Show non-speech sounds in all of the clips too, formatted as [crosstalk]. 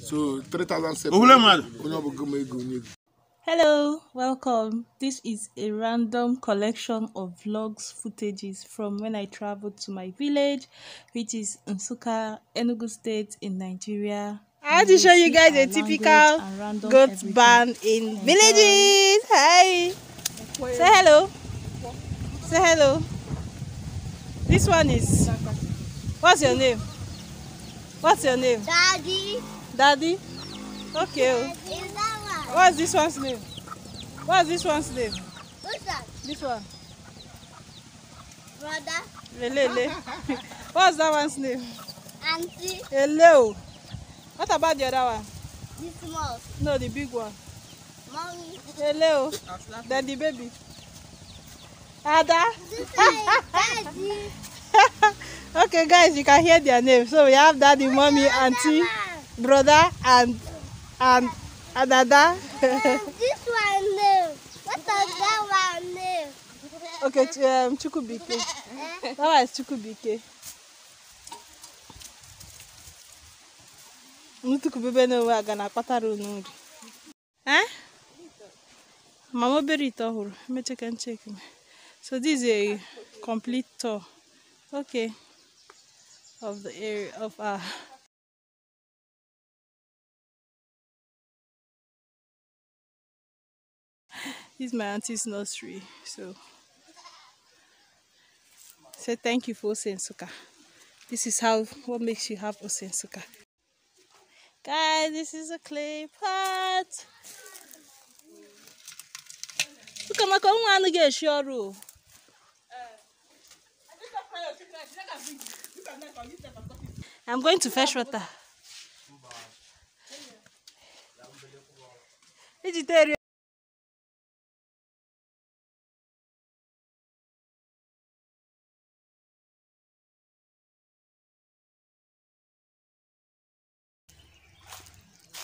so 3000 separate Ogbule mmadụ. onye ọbụla ma ego onye ego Hello, welcome. This is a random collection of vlogs footages from when I traveled to my village, which is Nsukka, Enugu State in Nigeria. I want to show you guys a typical goat everything. barn in villages. Hi. Say hello. Say hello. This one is. What's your name? What's your name? Daddy, Daddy. Okay. one? What's this one's name? What's this one's name? Who's that? This one. Brother, Lele. [laughs] What's that one's name? auntie, Hello. What about the other one? this small, No, the big one. mommy. Hello. Then the baby. Ada. This is daddy. [laughs] okay, guys, you can hear their names. So we have daddy, mommy, auntie, brother, and and and Ada. [laughs] this one name. What does that one name? okay, um, Chukubike. Eh? That one is Chukubike. Nutukubebe n'onwe a ga na-akpatara unu nri. Eh? Mama obere ite ọhụrụ, emecheka ncheki m. So this is a complete tour. Okay. Of the area of our This is my auntie's nursery. So say thank you for Ose Nsukka. This is how what makes you have Ose Nsukka. Guys, this is a clay pot. Look at my nwa anu ga-eshi ọrụ I'm going to fetch water. Tere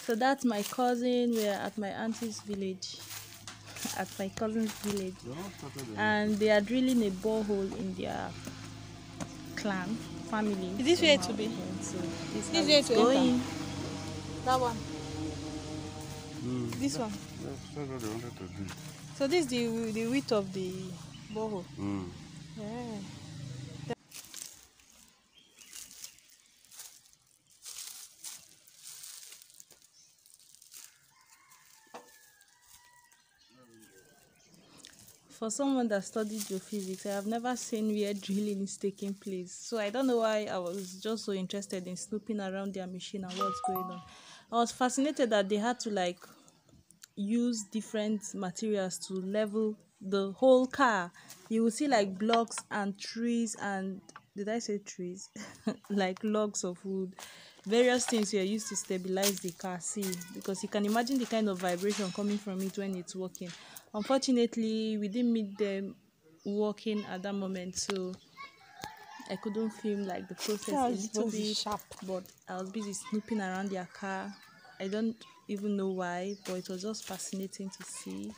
So that's my cousin. We're at my auntie's village. At my cousin's village. And they are drilling a borehole in their clan, family. Is this where to be? This, this where it enter. That one. This one. That's what they wanted to do. So this is the the width of the borehole. Mm. Yeah. For someone that studied geophysics, I have never seen where drilling is taking place. So I don't know why I was just so interested in snooping around their machine and what's going on. I was fascinated that they had to like use different materials to level the whole car. You will see like blocks and trees and did I say trees? [laughs] like logs of wood. Various things were used to stabilize the car. See, because you can imagine the kind of vibration coming from it when it's working. Unfortunately, we didn't meet them working at that moment, so I couldn't film like the process Yeah, a little supposed to be bit. sharp. But I was busy snooping around their car. I don't even know why, but it was just fascinating to see.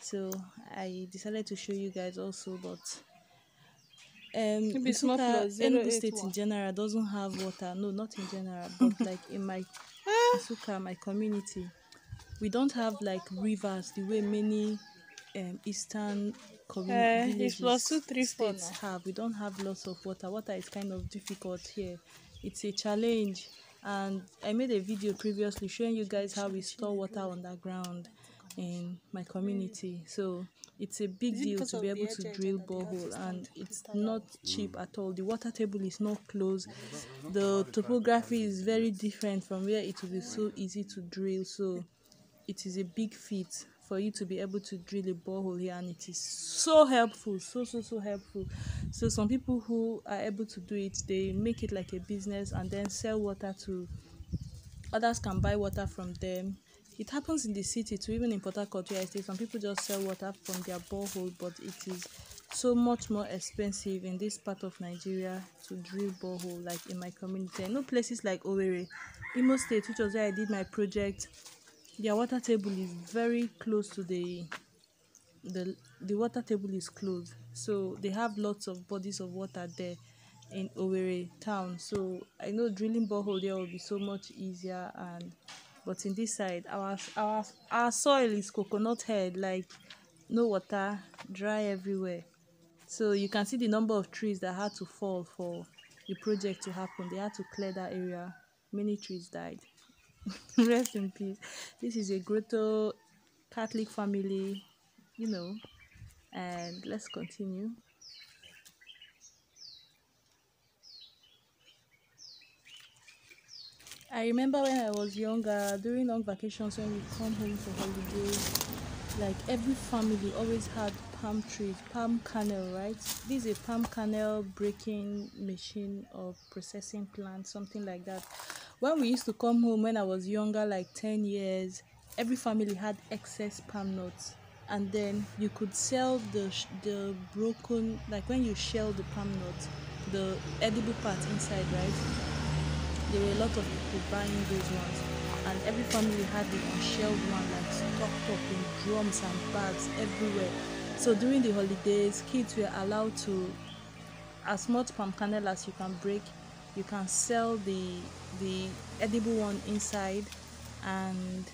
So I decided to show you guys also, but um plus Enugu State 081. in general doesn't have water. No, not in general, [laughs] but like in my Nsukka, my community, we don't have like rivers the way many um eastern Eh, communities it's plus two, three, four states have. We don't have lots of water. Water is kind of difficult here. It's a challenge. And I made a video previously showing you guys how we store water underground in my community. So it's a big it deal to be able to drill that they have to borehole and it's not cheap at all. The water table is not close. The topography is very different from where it will be so easy to drill. So it is a big feat for you to be able to drill a borehole here and it is so helpful so so so helpful so some people who are able to do it they make it like a business and then sell water to others can buy water from them it happens in the city too even in port harcourt where i stay. Some people just sell water from their borehole but it is so much more expensive in this part of nigeria to drill borehole like in my community. I know places like owerri imo state which was where i did my project their water table is very close to the the the water table is close so they have lots of bodies of water there in Owerri town. So I know drilling borehole there will be so much easier and but in this side our our our soil is coconut head like no water dry everywhere. So you can see the number of trees that had to fall for the project to happen. They had to clear that area. Many trees died. [laughs] Rest in peace. This is a grotto catholic family you know and let's continue I remember when I was younger, during long vacations when we come home for holidays, like every family always had palm trees, palm kernel, right? This is a palm kernel breaking machine or processing plant, something like that. When we used to come home when I was younger, like 10 years, every family had excess palm nuts. And then you could sell the the broken, like when you shell the palm nut, the edible part inside, right? There were a lot of people buying those ones and every family had the unshelled one like stocked up in drums and bags everywhere. So during the holidays kids were allowed to as much palm kernel as you can break you can sell the the edible one inside and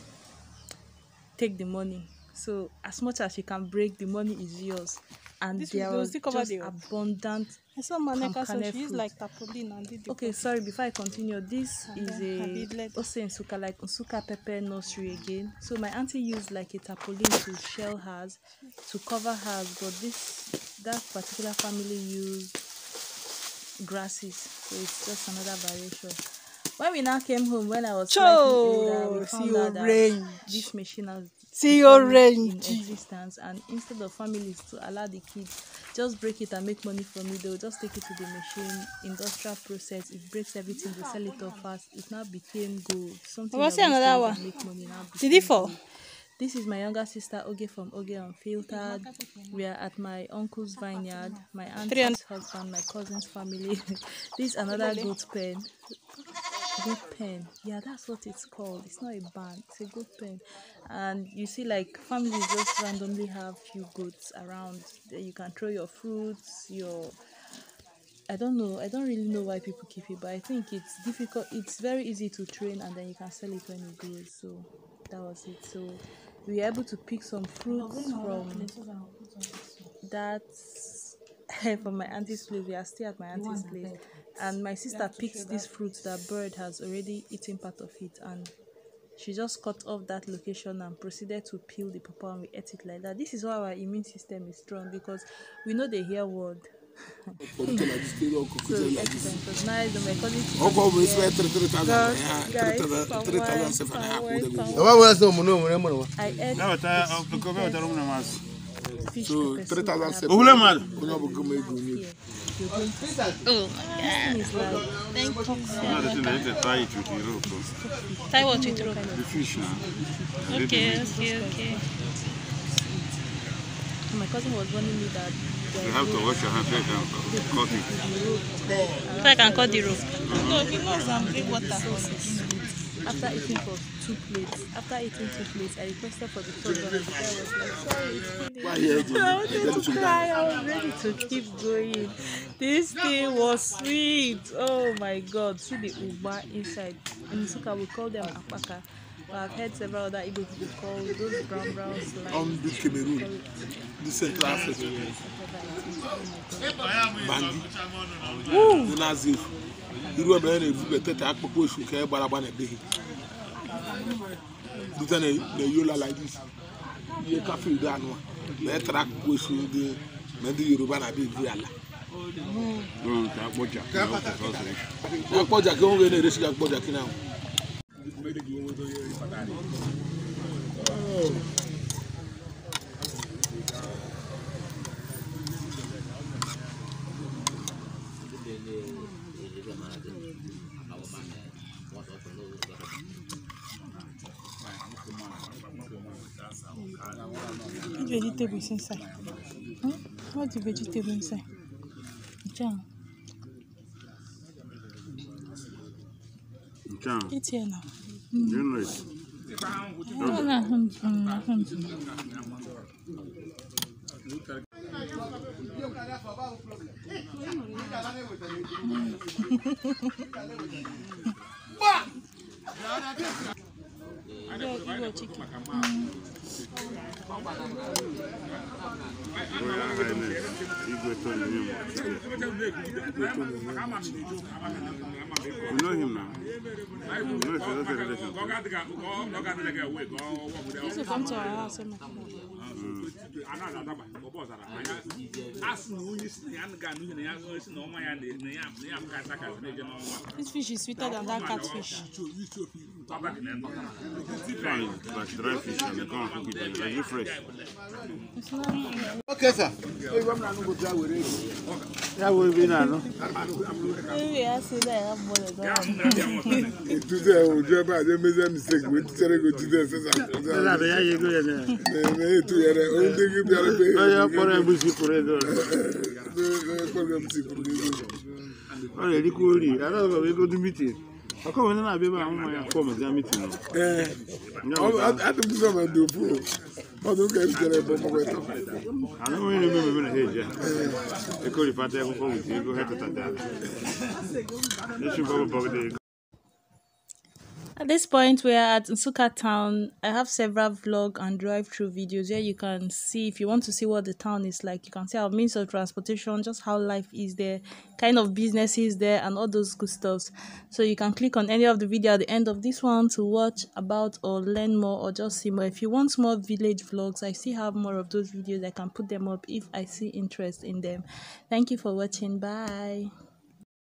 take the money. So as much as you can break the money is yours and This there was just the- abundant I saw Maneka, so she used like tarpaulin and did the Okay, sorry, before I continue, this And is a Habiblet. Ose Nsuka, like Nsuka pepper nursery again. So my auntie used like a tarpaulin to shell hers, to cover hers, but this, that particular family used grasses, so it's just another variation. When we now came home, when I was slightly older, we Cho, found see out that orange. this machine has See become orange. in existence and instead of families to allow the kids just break it and make money from it they'll just take it to the machine industrial process it breaks everything they sell it off fast it now became gold something that to another one? make money now Did it fall? this is my younger sister Oge from Oge Unfiltered. We are at my uncle's vineyard, my aunt's husband, my cousin's family. [laughs] this is another goat pen. Goat pen. Yeah, that's what it's called. It's not a band, it's a good pen. And you see, like, families just randomly have few goats around. You can throw your fruits, your I don't know. I don't really know why people keep it, but I think it's difficult. It's very easy to train, and then you can sell it when it grows. So that was it. So we were able to pick some fruits from that [laughs] from my auntie's place. We are still at my auntie's place. And my sister picked this fruit that bird has already eaten part of it and she just cut off that location and proceeded to peel the papa and we ate it like that. This is why our immune system is strong because we know they hear word. I ate So three thousand seven. Ohun lẹ́mọ̀ àlọ́. Onye ọ̀bùn kò mọ ego onye. Oh my Thank you. Now the thing na the rope. The fish na. Okay okay okay. My cousin was warning me that. You have to wash your hands first. you can cut it. So I can cut the rope. No, he knows I'm bring water after eating for two plates, after eating two plates, I requested for the third one. The guy was like, "Sorry, it's finished." Why here do I wanted to cry. I was ready to keep going. This thing was sweet. Oh my God! See the uba inside. In Suka, we call them apaka. But I've heard several other Igbo people call those brown brown slimes. On the Cameroon, the Central Africa, Bandi, efu. Iru ebe a na-ebubata ta akpụkpọ efu ka e gbara agba na dita ne ne yola like this iye kafe do anu wa mɛ tara ko so de mɛ di yoruba na bi di ala. k'a kpɔja k'a k'e ko ne yɛrɛ si ka kpɔja k'i na o. What vegetable inside? Hmm? What the vegetable inside? John. John. It's here now. Mm. You know him now? You know his relation. This will come to our house. This fish is sweeter than that catfish. Okay, sir. That I say that I have more than Akọ wani na abịa ahụ nwa ya fọ m gaa mitin nọ. Ee, adịm sọ ma ndị ofu ọ dị ụka ebitere ebe ọmụgwọ ịtọ. Ana m enye mmemme na ha eji a. Ekori pata akwụkwọ wụzi ego ha tata dị ala. N'isi ụgbọ bụ bọgide ego. At this point, we are at Nsukka town. I have several vlog and drive-through videos where you can see if you want to see what the town is like. You can see our means of transportation, just how life is there, kind of businesses there, and all those good stuffs. So you can click on any of the video at the end of this one to watch about or learn more or just see more. If you want more village vlogs, I still have more of those videos. I can put them up if I see interest in them. Thank you for watching. Bye.